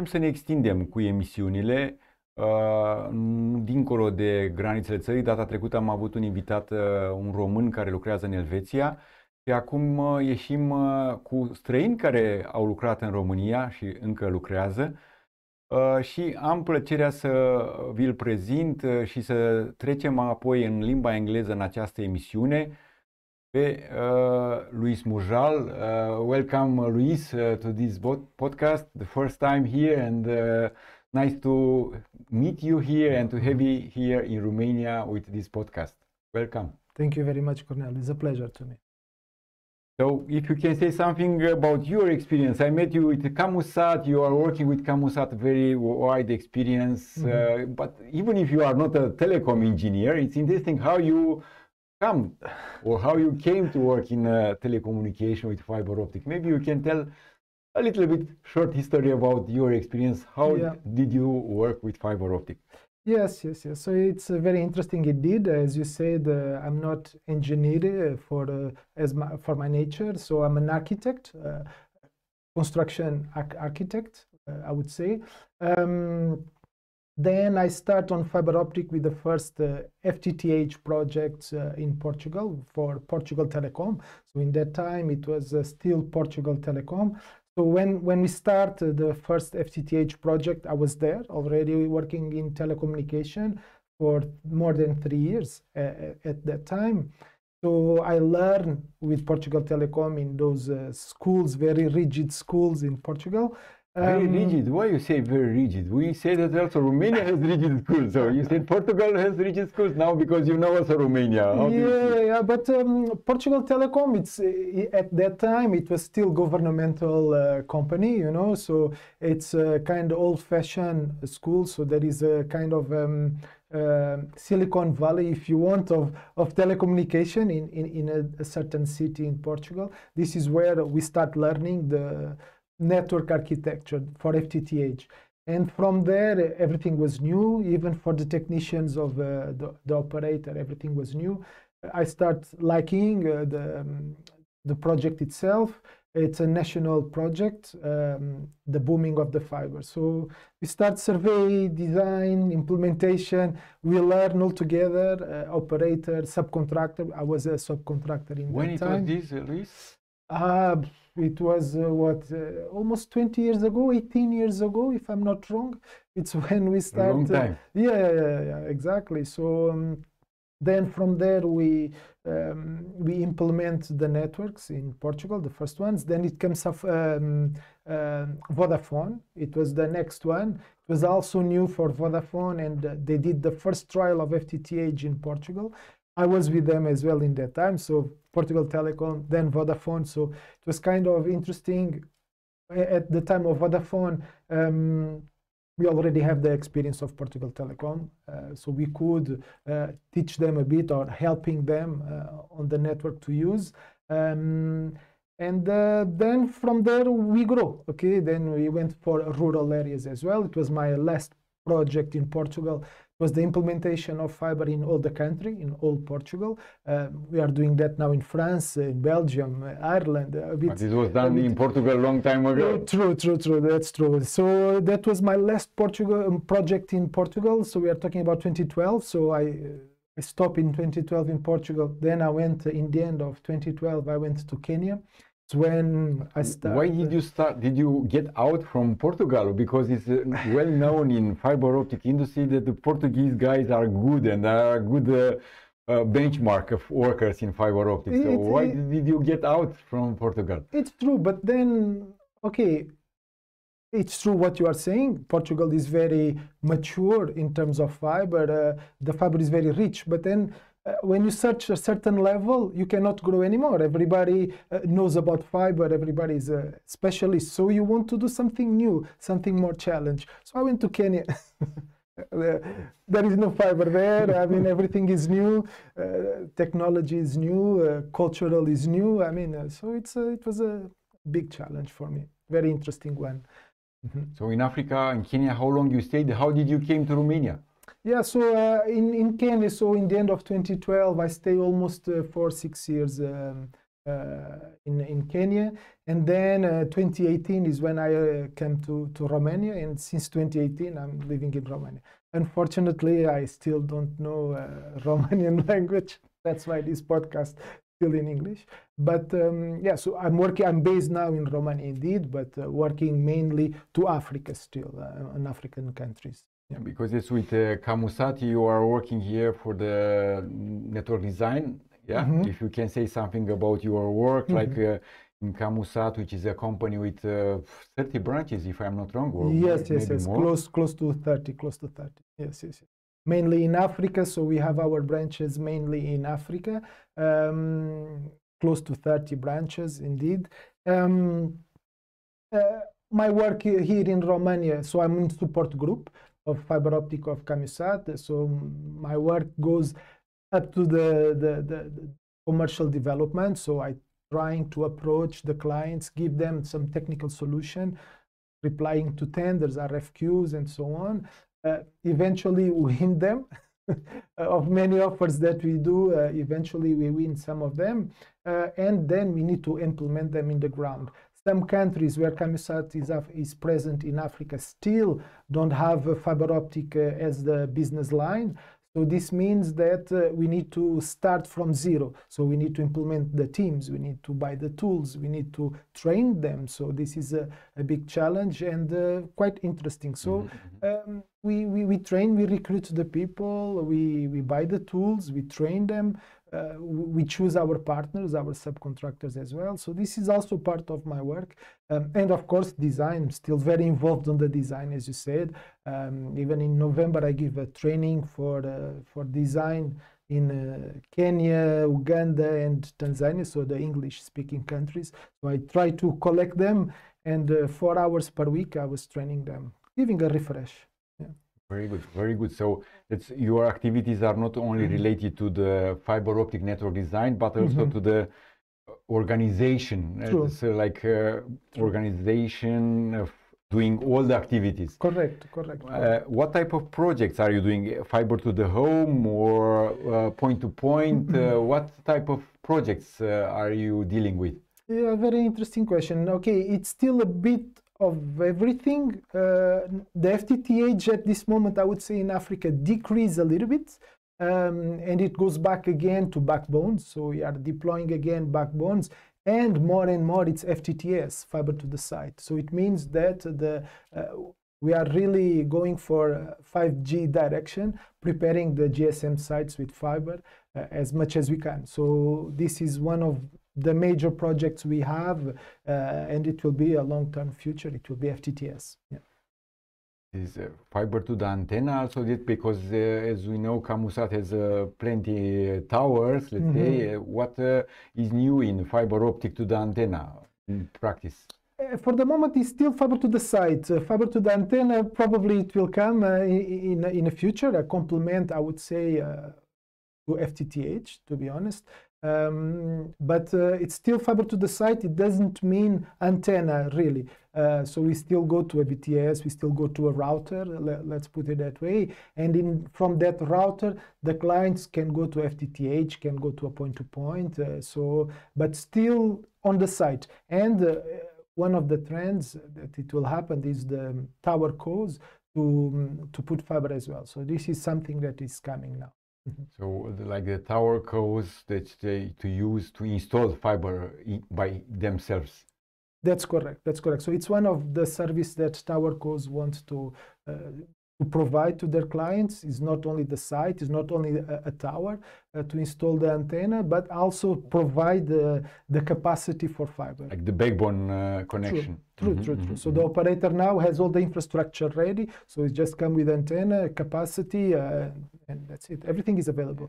Începem să ne extindem cu emisiunile uh, dincolo de granițele țării. Data trecută am avut un invitat, uh, un român care lucrează în Elveția și acum uh, ieșim cu străini care au lucrat în România și încă lucrează și am plăcerea să vi-l prezint și să trecem apoi în limba engleză în această emisiune pe uh, Luis Murjal. Uh, welcome, Luis, uh, to this podcast, the first time here, and uh, nice to meet you here and to have you here in Romania with this podcast. Welcome. Thank you very much, Cornel. It's a pleasure to me. So, if you can say something about your experience, I met you with Camusat. You are working with Camusat, very wide experience. Mm -hmm. uh, but even if you are not a telecom engineer, it's interesting how you come or how you came to work in uh, telecommunication with fiber optic. Maybe you can tell a little bit short history about your experience. How yeah. did you work with fiber optic? Yes, yes, yes. So it's uh, very interesting indeed. As you said, uh, I'm not engineer uh, for uh, as my, for my nature. So I'm an architect, uh, construction architect, I would say. Um, then I start on fiber optic with the first uh, FTTH project uh, in Portugal for Portugal Telecom. So in that time, it was uh, still Portugal Telecom. So when, when we start the first FTTH project, I was there already working in telecommunication for more than three years uh, at that time. So I learned with Portugal Telecom in those uh, schools, very rigid schools in Portugal. Very um, rigid. Why you say very rigid? We say that also Romania has rigid schools. So you said Portugal has rigid schools now because you know also Romania. Yeah, yeah, but um, Portugal Telecom, it's at that time it was still governmental uh, company, you know. So it's a kind of old-fashioned school. So there is a kind of um, uh, Silicon Valley, if you want, of, of telecommunication in, in, in a, a certain city in Portugal. This is where we start learning the network architecture for FTTH. And from there, everything was new, even for the technicians of uh, the, the, operator, everything was new. I start liking uh, the, um, the project itself. It's a national project, um, the booming of the fiber. So we start survey, design, implementation. We learn all together, uh, operator, subcontractor. I was a subcontractor in when that time. When it was this, Luis? It was uh, what uh, almost 20 years ago 18 years ago if i'm not wrong. It's when we started long time. yeah, yeah yeah exactly. So um, then from there we um, we implement the networks in portugal the first ones. Then it comes of um, uh, vodafone. It was the next one. It was also new for vodafone and uh, they did the first trial of ftth in portugal I was with them as well in that time. So Portugal Telecom, then Vodafone. So it was kind of interesting. At the time of Vodafone, um, we already have the experience of Portugal Telecom, uh, so we could uh, teach them a bit or helping them uh, on the network to use. Um, and uh, then from there we grow. Okay, then we went for rural areas as well. It was my last project in Portugal was the implementation of fiber in all the country, in all Portugal. Uh, we are doing that now in France, in Belgium, uh, Ireland. A bit, but it was done in Portugal a long time ago. True, true, true. That's true. So that was my last Portugal um, project in Portugal. So we are talking about 2012. So I. Uh, I stopped in 2012 in Portugal. Then I went in the end of 2012. I went to Kenya when I started. Why did you start? Did you get out from Portugal? Because it's uh, well known in fiber optic industry that the Portuguese guys are good and are a good uh, uh, benchmark of workers in fiber optic. So why it, did you get out from Portugal? It's true, but then okay, it's true what you are saying. Portugal is very mature in terms of fiber. Uh, the fiber is very rich, but then when you search a certain level, you cannot grow anymore. Everybody uh, knows about fiber, everybody is a specialist. So you want to do something new, something more challenge. So I went to Kenya. there is no fiber there. I mean, everything is new. Uh, technology is new. Uh, cultural is new. I mean, uh, so it's it was a big challenge for me. Very interesting one. Mm -hmm. So in Africa, in Kenya, how long you stayed? How did you came to Romania? Yeah, so uh, in, in Kenya, so in the end of 2012, I stayed almost uh, for six years um, uh, in, in Kenya. And then uh, 2018 is when I uh, came to, to Romania. And since 2018, I'm living in Romania. Unfortunately, I still don't know Romanian language. That's why this podcast still in English. But um, yeah, so I'm working, I'm based now in Romania indeed, but uh, working mainly to Africa still, uh, in African countries. Yeah, because it's with uh, Camusat, you are working here for the network design. Yeah, mm -hmm. if you can say something about your work, mm -hmm. like uh, in Camusat, which is a company with uh, 30 branches, if I'm not wrong. Or yes, yes, yes, more. close, close to 30, close to 30. Yes, yes, yes mainly in Africa. So we have our branches mainly in Africa, um, close to 30 branches indeed. Um, uh, my work here in Romania, so I'm in support group of fiber optic of Camusat. So my work goes up to the, the, the, commercial development. So I trying to approach the clients, give them some technical solution, replying to tenders, RFQs, and so on uh, eventually win them. of many offers that we do, uh, eventually we win some of them, uh, and then we need to implement them in the ground. Some countries where Camusat is, is present in Africa still don't have fiber optic uh, as the business line, so this means that uh, we need to start from zero. So we need to implement the teams, we need to buy the tools, we need to train them. So this is a, a big challenge and uh, quite interesting. So mm -hmm. um, we, we, we train, we recruit the people, we, we buy the tools, we train them, uh, we choose our partners, our subcontractors as well. So this is also part of my work. Um, and of course, design, still very involved on the design, as you said. Um, even in November, I give a training for, uh, for design in uh, Kenya, Uganda, and Tanzania, so the English-speaking countries. So I try to collect them, and uh, four hours per week, I was training them, giving a refresh. Very good, very good. So it's your activities are not only mm-hmm. related to the fiber optic network design, but also mm-hmm. to the organization. True. It's uh, like uh, organization of doing all the activities. Correct, correct. Uh, what type of projects are you doing? Fiber to the home or uh, point to point? Mm-hmm. Uh, what type of projects uh, are you dealing with? Yeah, very interesting question. Okay, it's still a bit of everything. Uh, the FTTH at this moment, I would say in Africa, decrease a little bit. Um, and it goes back again to backbones. So we are deploying again backbones and more and more it's FTTS, fiber to the site. So it means that the uh, we are really going for 5G direction, preparing the GSM sites with fiber uh, as much as we can. So this is one of the major projects we have, uh, and it will be a long-term future. It will be FTTS. Yeah. Is uh, fiber to the antenna also it because uh, as we know Camusat has uh, plenty towers let's mm -hmm. say what is new in fiber optic to the antenna in practice for the moment it's still fiber to the site uh, fiber to the antenna probably it will come uh, in in the future a complement i would say uh, to fttH to be honest um, but uh, it's still fiber to the site. It doesn't mean antenna really. Uh, so we still go to a BTS, we still go to a router, let, us put it that way. And in, from that router, the clients can go to FTTH, can go to a point-to-point. -point, uh, so, but still on the site. And one of the trends that it will happen is the TowerCos to, to put fiber as well. So this is something that is coming now. So like the TowerCos that they to use to install fiber by themselves. That's correct. That's correct. So it's one of the service that TowerCos want to uh, to provide to their clients is not only the site, is not only a, a tower uh, to install the antenna, but also provide the, the capacity for fiber. Like the backbone uh, connection. True, true, mm -hmm, true. Mm -hmm. So the operator now has all the infrastructure ready. So it just come with antenna, capacity, uh, and that's it. Everything is available.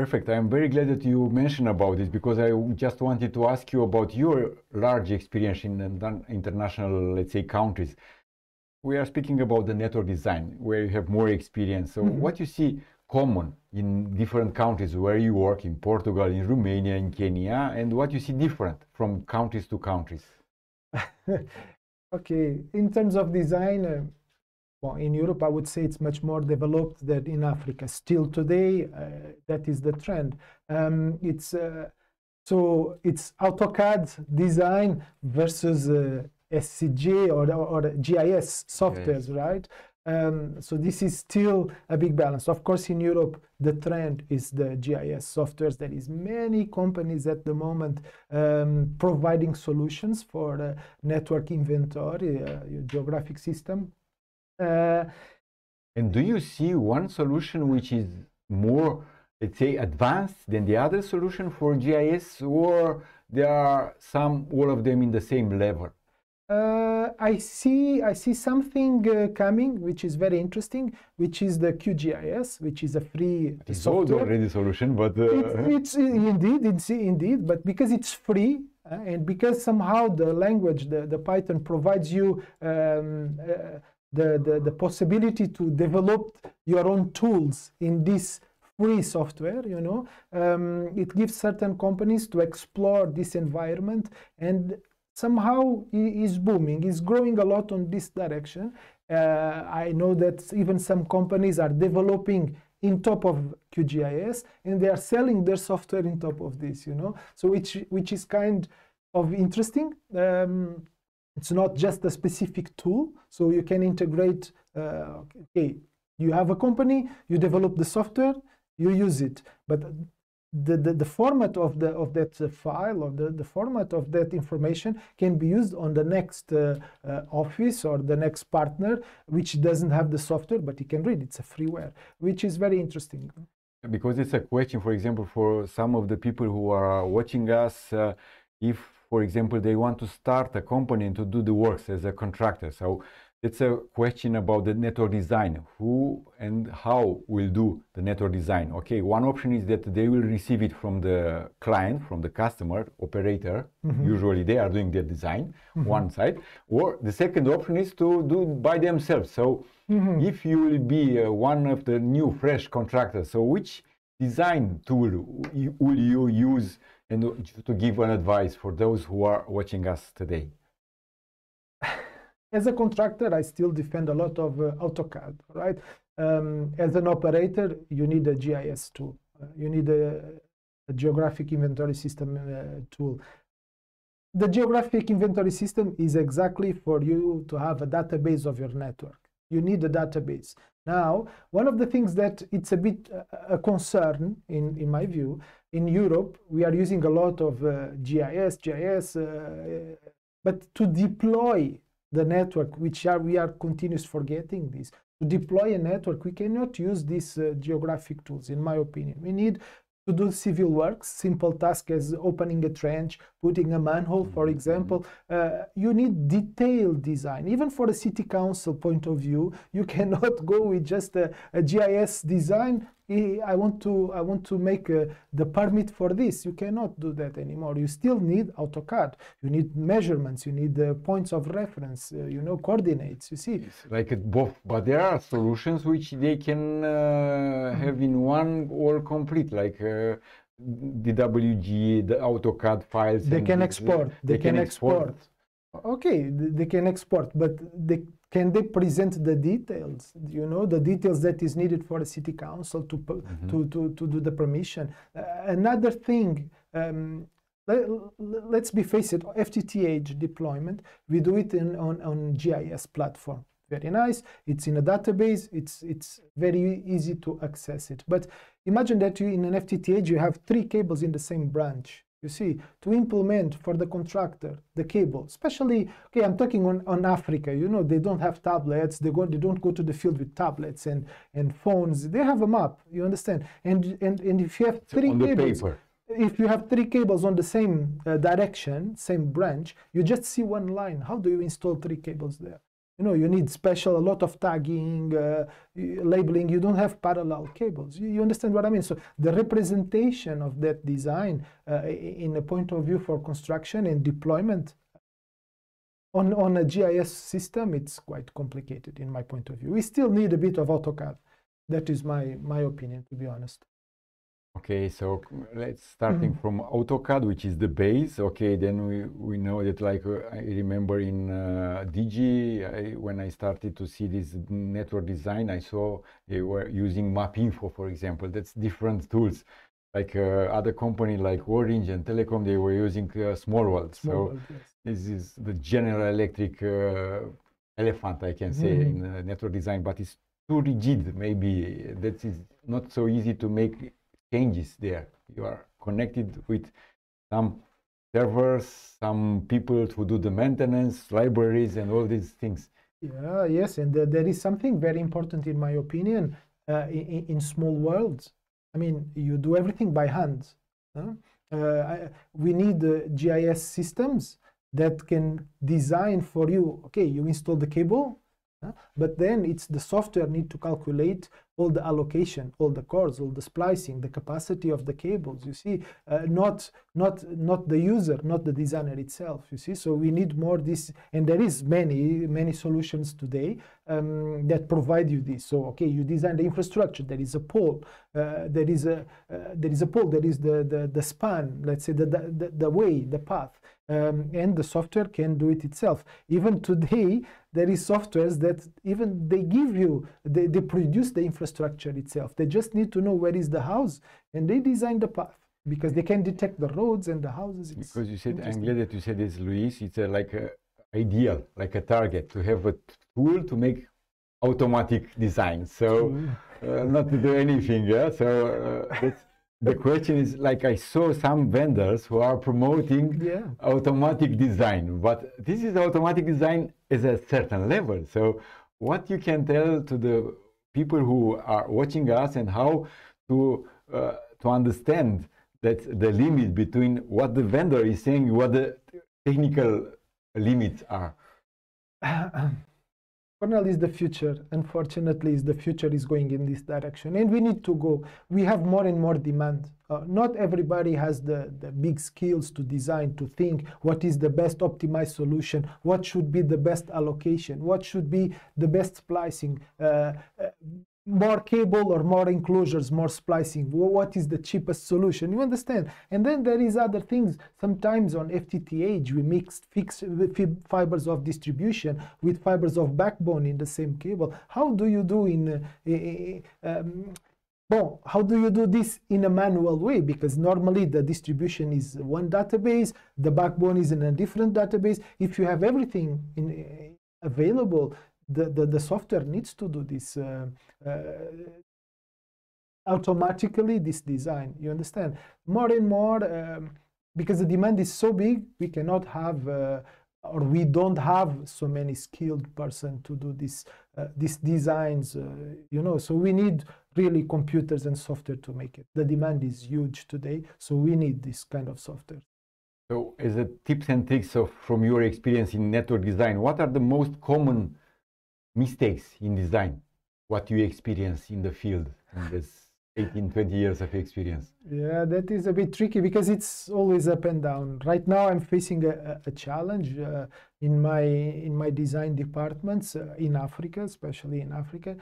Perfect. I'm very glad that you mentioned about this because I just wanted to ask you about your large experience in international, let's say, countries we are speaking about the network design where you have more experience. So, mm -hmm. what you see common in different countries where you work in Portugal, in Romania, in Kenya, and what you see different from countries to countries? okay, in terms of design, uh, well, in Europe, I would say it's much more developed than in Africa. Still today, uh, that is the trend. Um, it's uh, So it's AutoCAD design versus uh, SCG or, or, or GIS softwares, yes. right? Um, so this is still a big balance. Of course, in Europe, the trend is the GIS softwares. There is many companies at the moment um, providing solutions for the network inventory, uh, geographic system. Uh, and do you see one solution which is more, let's say, advanced than the other solution for GIS, or there are some, all of them in the same level? Uh, I see I see something uh, coming which is very interesting, which is the QGIS, which is a free it's software. already solution, but uh, it's, it's, indeed it's indeed, but because it's free uh, and because somehow the language, the, the Python provides you um, uh, the, the the possibility to develop your own tools in this free software you know um, it gives certain companies to explore this environment and somehow is booming, is growing a lot on this direction. Uh, I know that even some companies are developing in top of QGIS and they are selling their software in top of this, you know, so which, which is kind of interesting. Um, it's not just a specific tool, so you can integrate, uh, okay, you have a company, you develop the software, you use it, but the, the, the, format of, the, of that uh, file or the, the format of that information can be used on the next uh, uh, office or the next partner which doesn't have the software but you can read. It's a freeware which is very interesting. Because it's a question for example for some of the people who are watching us uh, if for example they want to start a company and to do the works as a contractor. So it's a question about the network design. Who and how will do the network design? Okay, one option is that they will receive it from the client, from the customer, operator. Mm-hmm. Usually they are doing the design, mm-hmm. one side. Or the second option is to do by themselves. So mm-hmm. if you will be uh, one of the new fresh contractors, so which design tool will you use and to give an advice for those who are watching us today? As a contractor, I still defend a lot of uh, AutoCAD, right? Um, as an operator, you need a GIS tool. Uh, you need a, a, geographic inventory system uh, tool. The geographic inventory system is exactly for you to have a database of your network. You need a database. Now, one of the things that it's a bit uh, a concern, in, in my view, in Europe, we are using a lot of uh, GIS, GIS, uh, but to deploy the network, which are we are continuous forgetting this. To deploy a network, we cannot use these uh, geographic tools, in my opinion. We need to do civil works, simple tasks as opening a trench, putting a manhole, for mm-hmm. example. Uh, you need detailed design. Even for a city council point of view, you cannot go with just a, a GIS design I want to I want to make uh, the permit for this. You cannot do that anymore. You still need AutoCAD. You need measurements. You need uh, points of reference. Uh, you know coordinates. You see, it's like both, but there are solutions which they can uh, have in one or complete, like. Uh, the WG, the AutoCAD files. They can export. They, they can, can export. export. Okay, they can export, but they can they present the details? You know the details that is needed for a city council to mm-hmm. to, to to do the permission. Uh, another thing um, let, us be face it ftth deployment we do it in on, on gis platform. Very nice. It's in a database. It's it's very easy to access it. But imagine that you in an ftth you have three cables in the same branch you see, to implement for the contractor the cable, especially, okay, I'm talking on, on Africa, you know, they don't have tablets, they, go, they don't go to the field with tablets and, and phones, they have a map, you understand? And, and, and if you have three cables, paper. if you have three cables on the same uh, direction, same branch, you just see one line. How do you install three cables there? You know you need special a lot of tagging uh, labeling. You don't have parallel cables. You, you, understand what i mean? So the representation of that design uh, in a point of view for construction and deployment on on a gis system it's quite complicated in my point of view. We still need a bit of autocad. That is my my opinion to be honest Okay, so let's starting mm-hmm. from AutoCAD, which is the base. Okay, then we, we know that like uh, I remember in uh, Digi, I, when I started to see this network design, I saw they were using MapInfo, for example. That's different tools. like uh, other company like Orange and Telecom, they were using uh, Smallworld. Small so world, yes. this is the General Electric uh, elephant, I can say, Mhm. in uh, network design, but it's too rigid. Maybe that is not so easy to make changes there. You are connected with some servers, some people who do the maintenance, libraries, and all these things. Yeah, yes, and there is something very important in my opinion uh, in, in Smallworlds. I mean, you do everything by hand. huh? Uh, I, we need uh, GIS systems that can design for you. Okay, you install the cable? But then it's the software need to calculate all the allocation, all the cores, all the splicing, the capacity of the cables. You see, uh, not not not the user, not the designer itself. You see, so we need more this, and there is many many solutions today um, that provide you this. So okay, you design the infrastructure. There is a pole. Uh, there is a uh, there is a pole. There is the the, the span. Let's say the the, the, way, the path, um, and the software can do it itself. Even today, there is softwares that even they give you they, they produce the infrastructure itself. They just need to know where is the house, and they design the path because they can detect the roads and the houses. It's Because you said, I'm glad that you said this, Luis. It's a, like a ideal, like a target to have a tool to make automatic design. So uh, not to do anything. Yeah. So uh, the question is like I saw some vendors who are promoting Yeah. automatic design, but this is automatic design is a certain level. So what you can tell to the people who are watching us and how to uh, to understand that the limit between what the vendor is saying, what the technical limits are. Cornel is the future. Unfortunately, is the future is going in this direction, and we need to go. We have more and more demand. Uh, not everybody has the, the big skills to design, to think what is the best optimized solution, what should be the best allocation, what should be the best splicing. Uh, uh, more cable or more enclosures, more splicing. What is the cheapest solution? You understand? And then there is other things. Sometimes on FTTH we mix fixed fibers of distribution with fibers of backbone in the same cable. How do you do in? Uh, eh, eh, um, Well, how do you do this in a manual way? Because normally the distribution is one database, the backbone is in a different database. If you have everything in, eh, available, the, the, the software needs to do this uh, uh, automatically, this design. You understand? More and more, um, because the demand is so big, we cannot have uh, or we don't have so many skilled person to do this uh, these designs uh, you know so we need really computers and software to make it the demand is huge today so we need this kind of software So, as a tips and tricks of from your experience in network design, what are the most common mistakes in design? What you experience in the field in this 18, 20 years of experience? yeah that is a bit tricky because it's always up and down right now i'm facing a, a- challenge uh, in my in my design departments uh, in africa especially in africa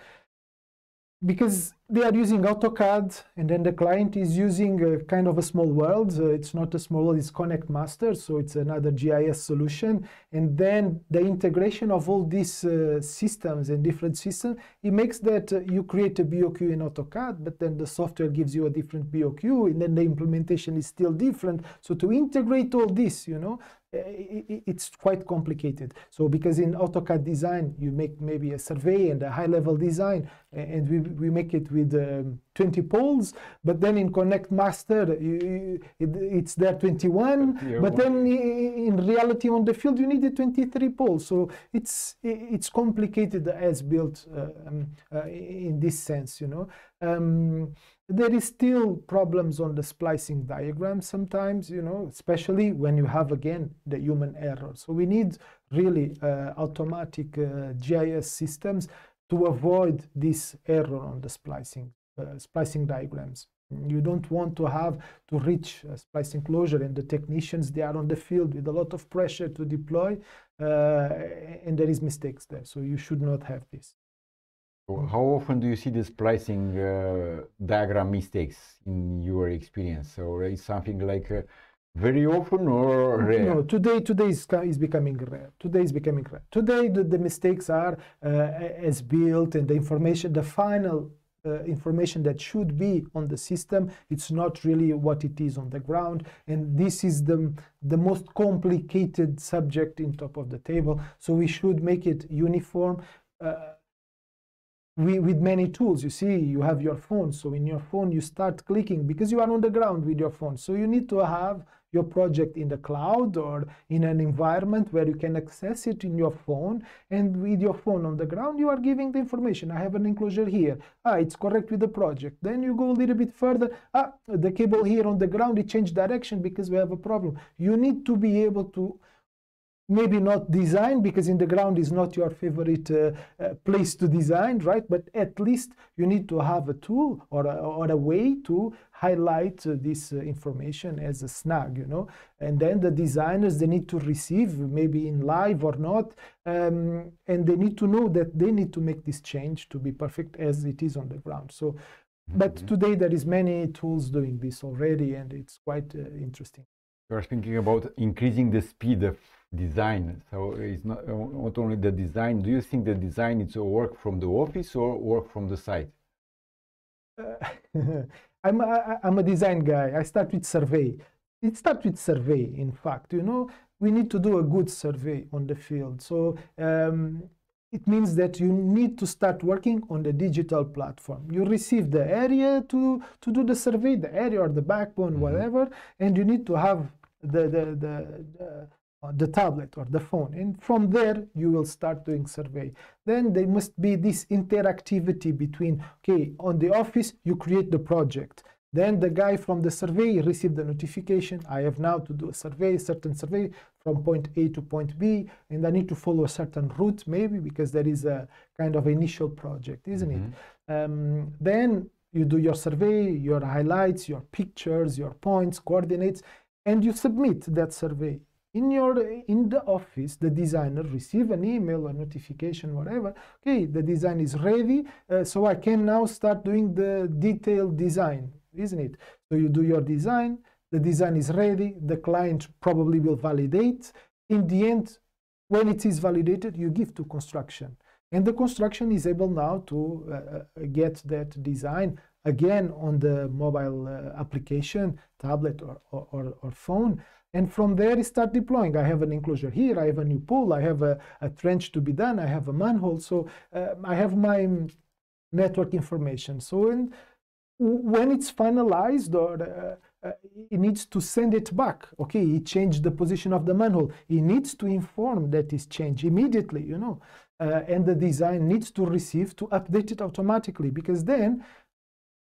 because they are using AutoCAD and then the client is using a kind of a Smallworld. Uh, it's not a Smallworld, it's Connect Master, so it's another GIS solution. And then the integration of all these uh, systems and different systems, it makes that uh, you create a BOQ in AutoCAD, but then the software gives you a different BOQ, and then the implementation is still different. So to integrate all this, you know, i- it's quite complicated. So because in AutoCAD design, you make maybe a survey and a high-level design, a- and we, we make it with um, 20 poles, but then in Connect Master, you, it, it's there 21, but then in reality on the field, you needed 23 poles. So it's it's complicated as built uh, um, uh, in this sense, you know. Um, there is still problems on the splicing diagram sometimes, you know, especially when you have again the human error. So we need really uh, automatic uh, GIS systems to avoid this error on the splicing uh, splicing diagrams. You don't want to have to reach a splicing closure, and the technicians they are on the field with a lot of pressure to deploy, uh, and there is mistakes there. So you should not have this. How often do you see the splicing uh, diagram mistakes in your experience? So it's something like uh, very often or rare? No, today today is, is becoming rare. Today is becoming rare. Today the, the mistakes are uh, as built and the information, the final uh, information that should be on the system. It's not really what it is on the ground. And this is the, the most complicated subject in top of the table. So we should make it uniform. Uh, we, with many tools, you see, you have your phone. So in your phone, you start clicking because you are on the ground with your phone. So you need to have your project in the cloud or in an environment where you can access it in your phone and with your phone on the ground you are giving the information. I have an enclosure here. Ah it's correct with the project. Then you go a little bit further. Ah the cable here on the ground it changed direction because we have a problem. You need to be able to maybe not design because in the ground is not your favorite uh, uh, place to design right? But at least you need to have a tool or a, or a way to highlight uh, this uh, information as a snag you know? And then the designers they need to receive maybe in live or not um, and they need to know that they need to make this change to be perfect as it is on the ground. So but mm -hmm. today there is many tools doing this already and it's quite uh, interesting. You're thinking about increasing the speed. of design. So it's not, not only the design. Do you think the design is a work from the office or work from the site? Uh, I'm, a, I'm a design guy. I start with survey. It starts with survey, in fact. You know, we need to do a good survey on the field. So um, it means that you need to start working on the digital platform. You receive the area to, to do the survey, the area or the backbone, mm -hmm. whatever, and you need to have the, the, the, the uh, the tablet or the phone and from there you will start doing survey. Then there must be this interactivity between okay on the office you create the project. Then the guy from the survey received the notification i have now to do a survey certain survey from point a to point b and i need to follow a certain route maybe because there is a kind of initial project isn't mm -hmm. it um, then you do your survey your highlights your pictures your points coordinates and you submit that survey in your in the office the designer receive an email or notification whatever. Okay the design is ready uh, so i can now start doing the detailed design isn't it? So you do your design the design is ready the client probably will validate. In the end when it is validated you give to construction. And the construction is able now to uh, uh get that design again on the mobile uh, application tablet or, or, or phone and from there, start deploying. I have an enclosure here, I have a new pool, I have a, a trench to be done, I have a manhole. So uh, I have my network information. So in, when it's finalized or uh, uh, it needs to send it back. Okay, he changed the position of the manhole. He needs to inform that it's changed immediately, you know. Uh, and the design needs to receive to update it automatically because then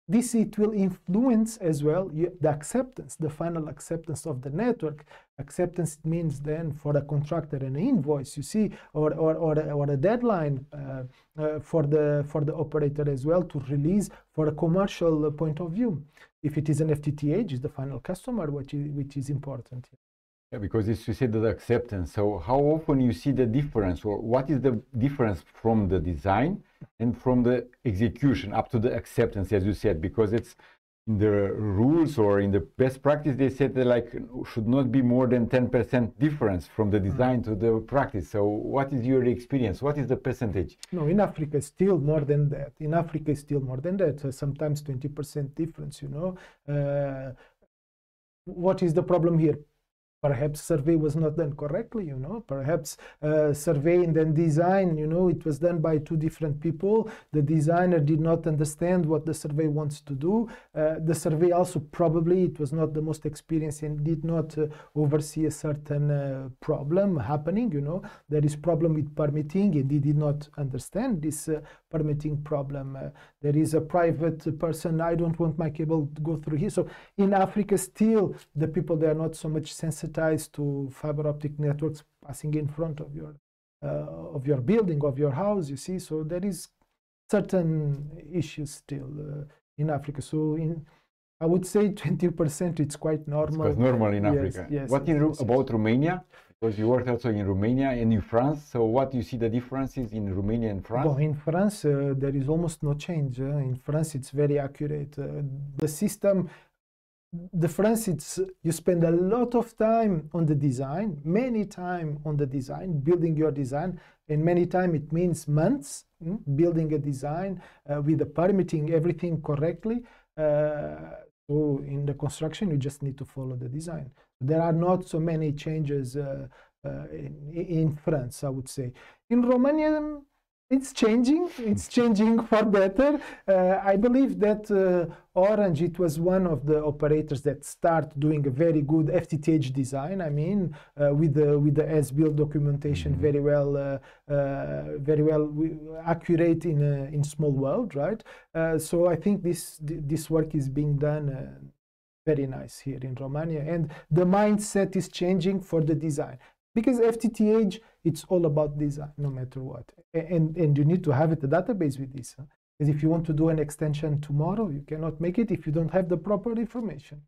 this it will influence as well the acceptance, the final acceptance of the network. Acceptance means then for a contractor an invoice, you see, or or or, or a deadline uh, uh, for the for the operator as well to release for a commercial point of view. If it is an FTTH, is the final customer, which is which is important. Yeah, because it's you said the acceptance. So how often you see the difference, or what is the difference from the design and from the execution up to the acceptance, as you said? Because it's in the rules or in the best practice, they said that like should not be more than 10% difference from the design to the practice. So what is your experience? What is the percentage? No, in Africa, still more than that. In Africa, still more than that. Uh, sometimes 20% difference, you know. Uh, what is the problem here? Perhaps survey was not done correctly you know. Perhaps uh, survey and then design you know it was done by two different people. The designer did not understand what the survey wants to do. Uh, the survey also probably it was not the most experienced and did not uh, oversee a certain uh, problem happening you know. There is problem with permitting and he did not understand this uh, permitting problem. Uh, there is a private person i don't want my cable to go through here. So in africa still the people they are not so much sensitive sensitized to fiber optic networks passing in front of your uh, of your building of your house you see so there is certain issues still uh, in africa so in i would say 20% it's quite normal it's quite normal in yes, africa yes, what in yes, about romania because you worked also in Romania and in France. So what do you see the differences in Romania and France? Well, in France, uh, there is almost no change. Uh, in France, it's very accurate. Uh, the system the France, it's you spend a lot of time on the design, many time on the design, building your design, and many time it means months mm, building a design uh, with the permitting everything correctly. Uh, so in the construction, you just need to follow the design. There are not so many changes uh, uh, in, in France, I would say. In Romania, it's changing. It's changing for better. Uh, I believe that uh, Orange, it was one of the operators that start doing a very good FTTH design. I mean, uh, with the with the as-built documentation, mm -hmm. very well, uh, uh, very well accurate in a, in Smallworld, right? Uh, so I think this this work is being done very nice here in Romania, and the mindset is changing for the design because FTTH it's all about design no matter what and and you need to have it a database with this because if you want to do an extension tomorrow you cannot make it if you don't have the proper information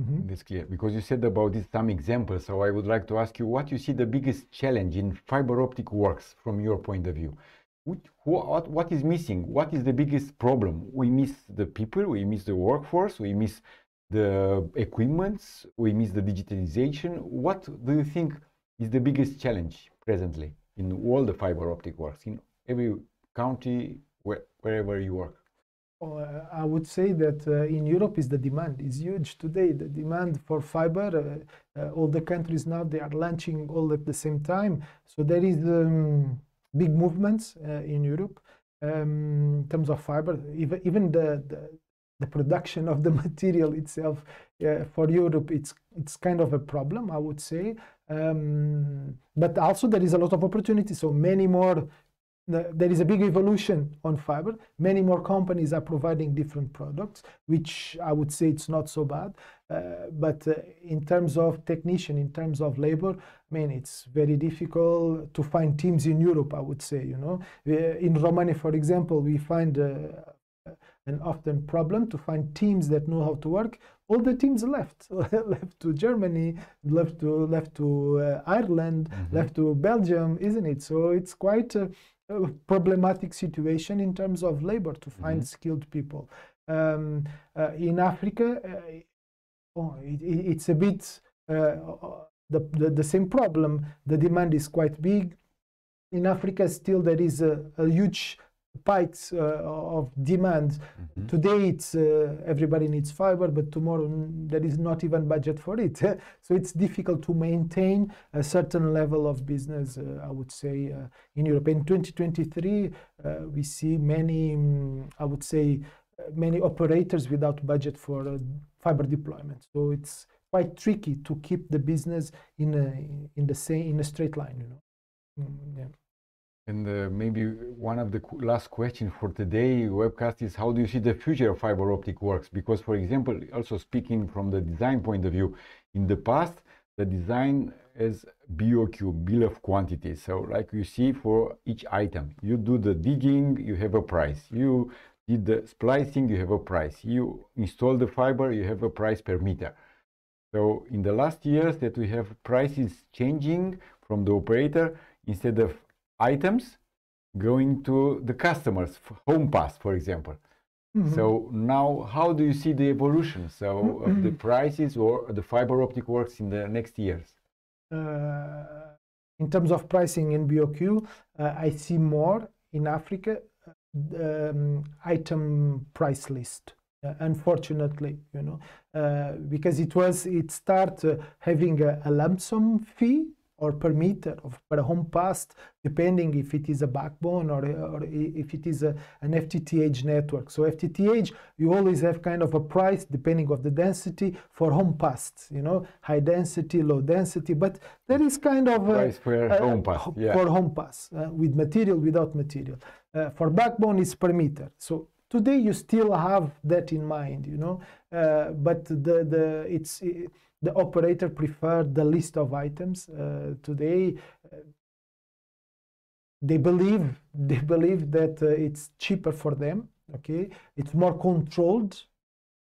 mm-hmm. That's clear because you said about this some examples. So I would like to ask you what you see the biggest challenge in fiber optic works from your point of view. What, what is missing? What is the biggest problem? We miss the people, we miss the workforce, we miss the equipments, we miss the digitalization. What do you think is the biggest challenge presently in all the fiber optic works in every county where, wherever you work? Oh, I would say that uh, in Europe is the demand is huge today. The demand for fiber, uh, uh, all the countries now they are launching all at the same time. So there is um, big movements uh, in Europe um, in terms of fiber. Even even the, the, the production of the material itself uh, for Europe, it's it's kind of a problem, I would say. Um, but also there is a lot of opportunity. So many more, there is a big evolution on fiber. Many more companies are providing different products, which I would say it's not so bad. Uh, but uh, in terms of technician, in terms of labor, I mean, it's very difficult to find teams in Europe, I would say, you know. Uh, in Romania, for example, we find uh, an often problem to find teams that know how to work all the teams left left to germany left to left to uh, ireland mm-hmm. left to belgium isn't it so it's quite a, a problematic situation in terms of labor to find mm-hmm. skilled people um, uh, in africa uh, oh, it, it's a bit uh, the, the, the same problem the demand is quite big in africa still there is a, a huge spikes uh, of demand. Mm-hmm. Today, it's uh, everybody needs fiber, but tomorrow mm, there is not even budget for it. so it's difficult to maintain a certain level of business. Uh, I would say in Europe. In 2023, we see many. Um, I would say many operators without budget for fiber deployment. So it's quite tricky to keep the business in a in the same in a straight line. You know. Mm, yeah. And uh, maybe one of the last questions for today webcast is how do you see the future of fiber optic works? Because, for example, also speaking from the design point of view, in the past, the design is BOQ, bill of quantity. So, like you see for each item, you do the digging, you have a price. You did the splicing, you have a price. You install the fiber, you have a price per meter. So, in the last years that we have prices changing from the operator, instead of items going to the customers, home pass, for example. Mm-hmm. So now, how do you see the evolution so mm-hmm. of the prices or the fiber optic works in the next years? Uh, in terms of pricing in BOQ, uh, I see more in Africa um, item price list. Uh, unfortunately, you know, uh, because it was it start uh, having a, a lump sum fee or per meter of per home passed, depending if it is a backbone or, or if it is a, an FTTH network. So FTTH, you always have kind of a price depending of the density for home passed, you know, high density, low density, but there is kind of a, price for a, home pass, yeah. for home pass uh, with material, without material. Uh, for backbone, it's per meter. So today you still have that in mind, you know, uh, but the the it's. It, the operator preferred the list of items. Uh, today, uh, they believe they believe that uh, it's cheaper for them. Okay, it's more controlled,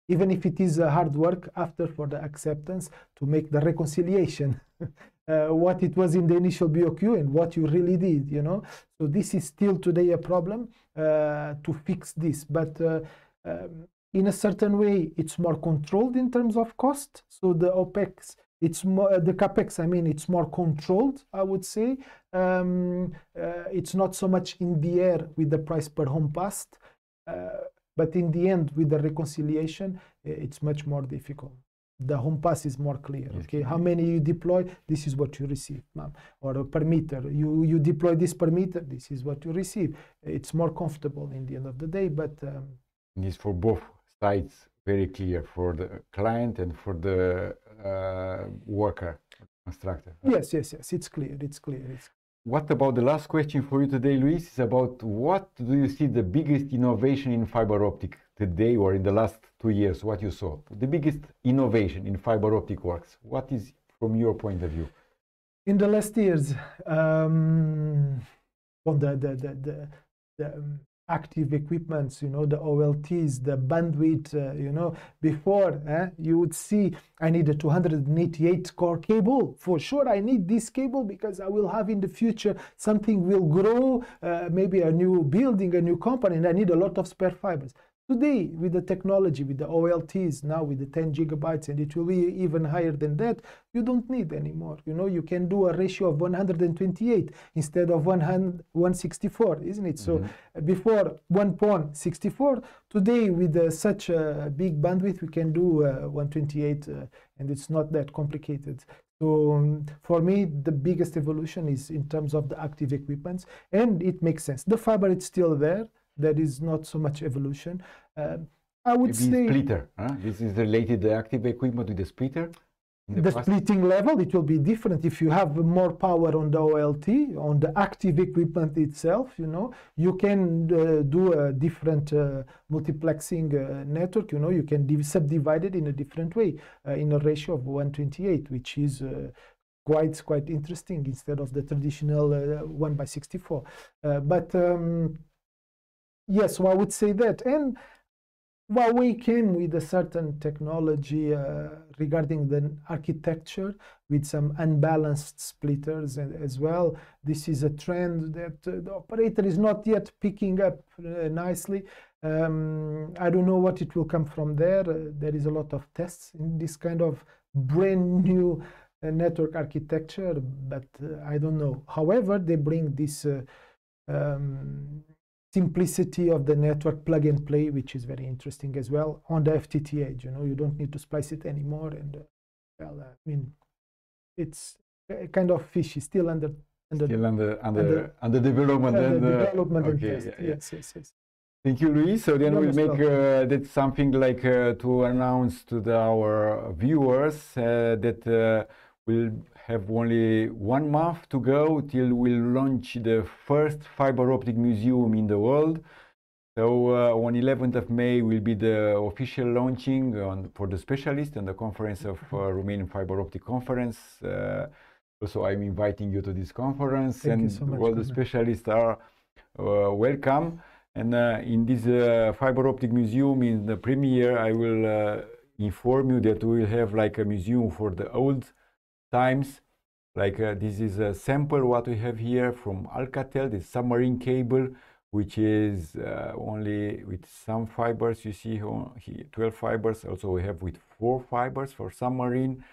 even if it is hard work after for the acceptance to make the reconciliation. Uh, what it was in the initial BOQ and what you really did, you know. So this is still today a problem uh, to fix this. But uh, um, in a certain way, it's more controlled in terms of cost. So the OPEX, it's more, the CAPEX, I mean, it's more controlled, I would say. Um, uh, it's not so much in the air with the price per home passed. Uh, but in the end, with the reconciliation, it's much more difficult the home pass is more clear okay how many you deploy this is what you receive ma'am. or per meter you you deploy this per meter this is what you receive it's more comfortable in the end of the day but um, it's for both sides very clear for the client and for the uh, worker constructor yes yes yes it's clear it's clear it's what about the last question for you today, Luis? Is about what do you see the biggest innovation in fiber optic today or in the last two years? What you saw, the biggest innovation in fiber optic works. What is from your point of view? In the last years, um, well, the the the, the, the um, active equipments, you know, the OLTs, the bandwidth, uh, you know, before eh, you would see I need a 288 core cable. For sure, I need this cable because I will have in the future something will grow, uh, maybe a new building, a new company, and I need a lot of spare fibers. Today, with the technology, with the OLTs, now with the 10 gigabytes, and it will be even higher than that, you don't need anymore. You know, you can do a ratio of 128 instead of 164, isn't it? Mm -hmm. So mm-hmm. before 1.64, today with uh, such a big bandwidth, we can do uh, 128, uh, and it's not that complicated. So um, for me, the biggest evolution is in terms of the active equipments, and it makes sense. The fiber is still there there is not so much evolution. Uh, I would Maybe say splitter. Huh? This is related the active equipment with the splitter. The, the splitting level it will be different if you have more power on the OLT on the active equipment itself. You know you can uh, do a different uh, multiplexing uh, network. You know you can subdivide it in a different way uh, in a ratio of 128, which is uh, quite quite interesting instead of the traditional uh, 1 by 64. but um, yes, so I would say that. And Huawei came with a certain technology uh, regarding the architecture with some unbalanced splitters as well. This is a trend that uh, the operator is not yet picking up uh, nicely. Um, I don't know what it will come from there. Uh, there is a lot of tests in this kind of brand new uh, network architecture, but uh, I don't know. However, they bring this um, simplicity of the network plug and play, which is very interesting as well on the FTTH. You know, you don't need to splice it anymore. And uh, well, uh, I mean, it's kind of fishy, still under under still under under, under, under development. Under and, uh, development okay, and yeah, yes, yes, yes. Thank you, Luis. So then we'll make uh, that something like uh, to announce to the, our viewers uh, that we'll have only one month to go till we'll launch the first fiber optic museum in the world. So uh, on 11th of May will be the official launching on, for the specialist and the conference of uh, Romanian Fiber Optic Conference. Uh, also, I'm inviting you to this conference Thank and so much, all the specialists are uh, welcome. And uh, in this uh, fiber optic museum in the premiere, I will inform you that we will have like a museum for the old times. Like uh, this is a sample what we have here from Alcatel, this submarine cable, which is uh, only with some fibers. You see here 12 fibers. Also we have with four fibers for submarine.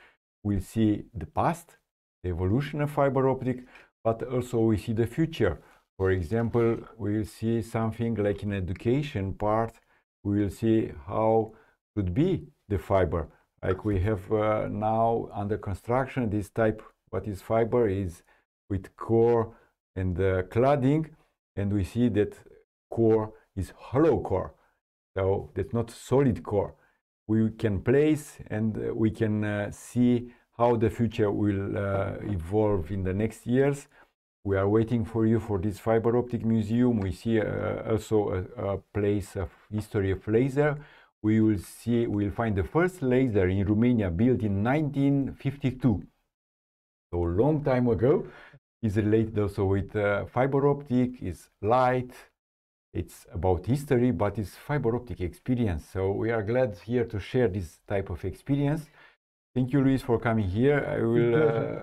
We'll see the past, the evolution of fiber optic, but also we see the future. For example, we will see something like an education part, we will see how could be the fiber like we have uh, now under construction this type what is fiber is with core and uh, cladding and we see that core is hollow core. So that's not solid core. We can place and uh, we can uh, see how the future will uh, evolve in the next years. We are waiting for you for this fiber optic museum. We see uh, also a, a place of history of laser we will see, we will find the first laser in Romania built in 1952. So a long time ago. Is related also with uh, fiber optic, is light, it's about history, but it's fiber optic experience. So we are glad here to share this type of experience. Thank you, Luis, for coming here. I will uh,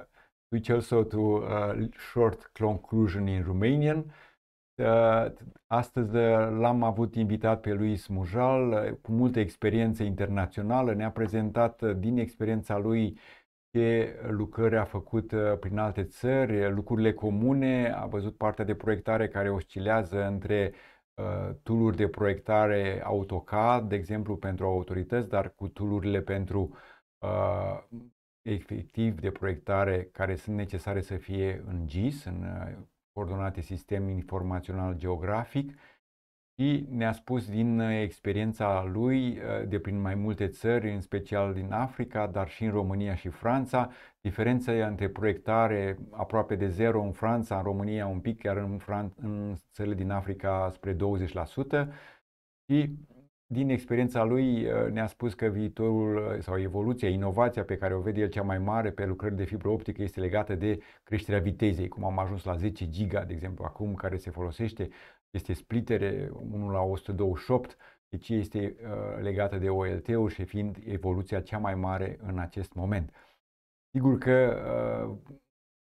switch also to a short conclusion in Romanian. Astăzi l-am avut invitat pe Luis Mujal, cu multă experiență internațională. Ne-a prezentat din experiența lui ce lucrări a făcut prin alte țări, lucrurile comune, a văzut partea de proiectare care oscilează între uh, tooluri de proiectare AutoCAD, de exemplu, pentru autorități, dar cu toolurile pentru uh, efectiv de proiectare care sunt necesare să fie în GIS, în uh, coordonate sistem informațional geografic și ne-a spus din uh, experiența lui uh, de prin mai multe țări, în special din Africa, dar și în România și Franța, diferența între proiectare aproape de zero în Franța, în România un pic, chiar în, Fran- în țările din Africa spre 20% și din experiența lui uh, ne-a spus că viitorul uh, sau evoluția, inovația pe care o vede el cea mai mare pe lucrări de fibră optică este legată de creșterea vitezei, cum am ajuns la 10 giga, de exemplu, acum, care se folosește, este splitere 1 la 128, deci este uh, legată de OLT-uri și fiind evoluția cea mai mare în acest moment. Sigur că uh,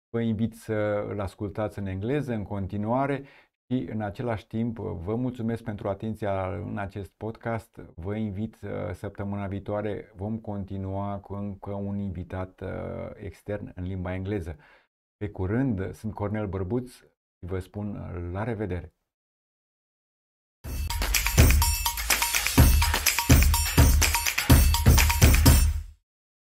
vă invit să îl ascultați în engleză în continuare și în același timp vă mulțumesc pentru atenția în acest podcast. Vă invit uh, săptămâna viitoare, vom continua cu încă un invitat uh, extern în limba engleză. Pe curând, sunt Cornel Bărbuț și vă spun la revedere!